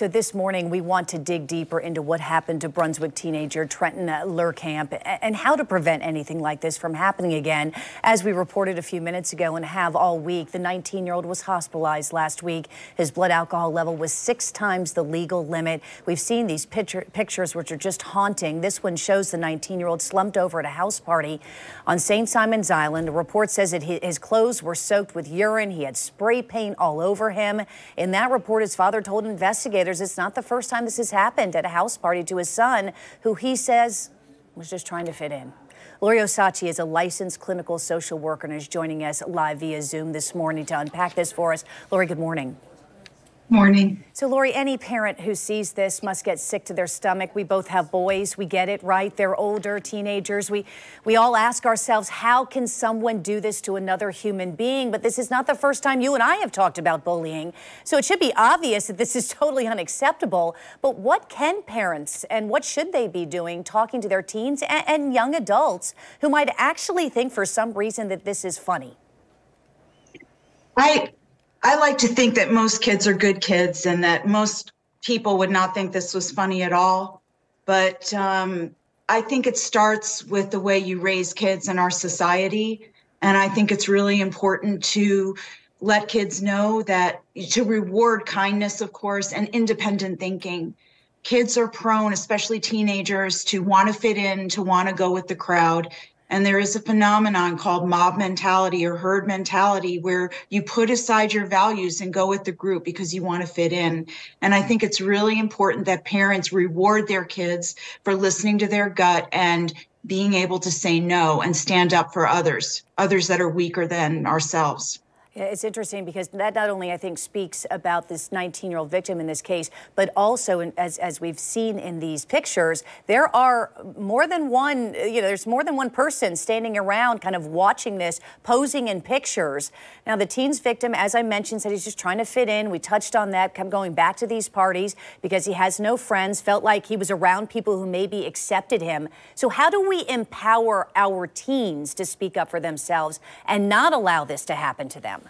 So this morning, we want to dig deeper into what happened to Brunswick teenager Trenton Lehrkamp and how to prevent anything like this from happening again. As we reported a few minutes ago and have all week, the 19-year-old was hospitalized last week. His blood alcohol level was six times the legal limit. We've seen these picture, pictures which are just haunting. This one shows the 19-year-old slumped over at a house party on St. Simons Island. The report says that his clothes were soaked with urine. He had spray paint all over him. In that report, his father told investigators it's not the first time this has happened at a house party to his son, who he says was just trying to fit in. Lori Osachy is a licensed clinical social worker and is joining us live via Zoom this morning to unpack this for us. Lori, good morning. Morning. So, Lori, any parent who sees this must get sick to their stomach. We both have boys. We get it, right? They're older, teenagers. We, we all ask ourselves, how can someone do this to another human being? But this is not the first time you and I have talked about bullying. So it should be obvious that this is totally unacceptable. But what can parents and what should they be doing talking to their teens and, and young adults who might actually think for some reason that this is funny? I I like to think that most kids are good kids and that most people would not think this was funny at all. But um, I think it starts with the way you raise kids in our society. And I think it's really important to let kids know that to reward kindness, of course, and independent thinking. Kids are prone, especially teenagers, to want to fit in, to want to go with the crowd. And there is a phenomenon called mob mentality or herd mentality where you put aside your values and go with the group because you want to fit in. And I think it's really important that parents reward their kids for listening to their gut and being able to say no and stand up for others, others that are weaker than ourselves. It's interesting because that not only, I think, speaks about this 19-year-old victim in this case, but also, as, as we've seen in these pictures, there are more than one, you know, there's more than one person standing around kind of watching this, posing in pictures. Now, the teen's victim, as I mentioned, said he's just trying to fit in. We touched on that, kept going back to these parties because he has no friends, felt like he was around people who maybe accepted him. So how do we empower our teens to speak up for themselves and not allow this to happen to them?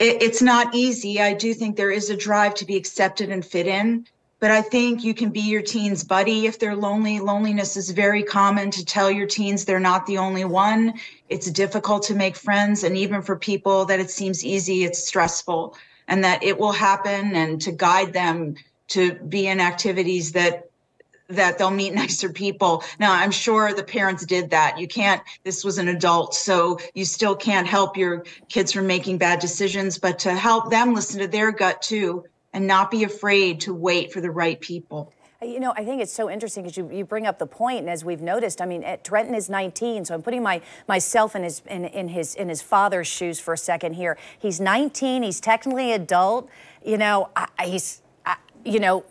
It, it's not easy. I do think there is a drive to be accepted and fit in. But I think you can be your teen's buddy if they're lonely. Loneliness is very common to tell your teens they're not the only one. It's difficult to make friends. And even for people that it seems easy, it's stressful and that it will happen and to guide them to be in activities that that they'll meet nicer people. Now, I'm sure the parents did that. You can't, this was an adult, so you still can't help your kids from making bad decisions, but to help them listen to their gut too and not be afraid to wait for the right people. Uh, you know, I think it's so interesting because you, you bring up the point, and as we've noticed, I mean, Trenton is 19, so I'm putting my myself in his in, in his in his father's shoes for a second here. He's 19, he's technically adult. You know, I, he's, you know,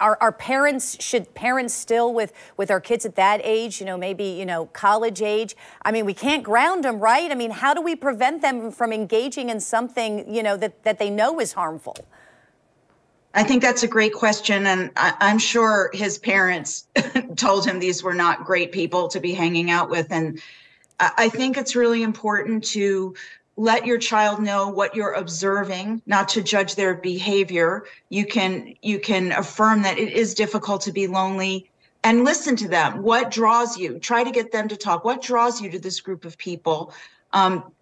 our, our parents should parents still with with our kids at that age you know maybe you know college age i mean we can't ground them right i mean how do we prevent them from engaging in something you know that that they know is harmful I think that's a great question. And I, am sure his parents told him these were not great people to be hanging out with. And I think it's really important to let your child know what you're observing not to judge their behavior. You can you can affirm that it is difficult to be lonely and listen to them. What draws you? Try to get them to talk. What draws you to this group of people? Um,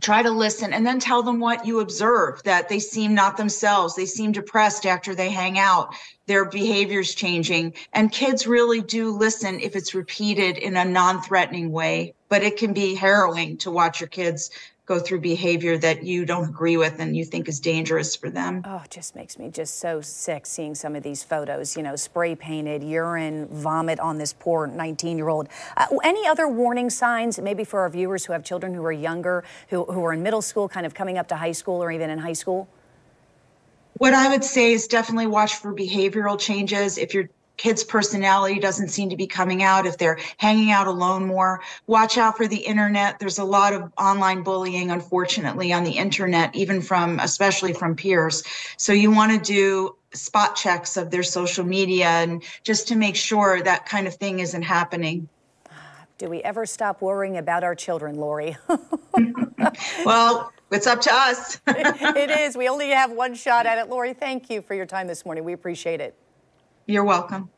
try to listen and then tell them what you observe that they seem not themselves. They seem depressed after they hang out. Their behaviors changing. And kids really do listen if it's repeated in a non-threatening way but it can be harrowing to watch your kids go through behavior that you don't agree with and you think is dangerous for them. Oh, it just makes me just so sick seeing some of these photos, you know, spray painted, urine, vomit on this poor 19 year old. Uh, any other warning signs, maybe for our viewers who have children who are younger, who, who are in middle school, kind of coming up to high school or even in high school? What I would say is definitely watch for behavioral changes. If you're kids' personality doesn't seem to be coming out, if they're hanging out alone more, watch out for the internet. There's a lot of online bullying, unfortunately, on the internet, even from, especially from peers. So you want to do spot checks of their social media and just to make sure that kind of thing isn't happening. Do we ever stop worrying about our children, Lori? well, it's up to us. it is. We only have one shot at it. Lori, thank you for your time this morning. We appreciate it. You're welcome.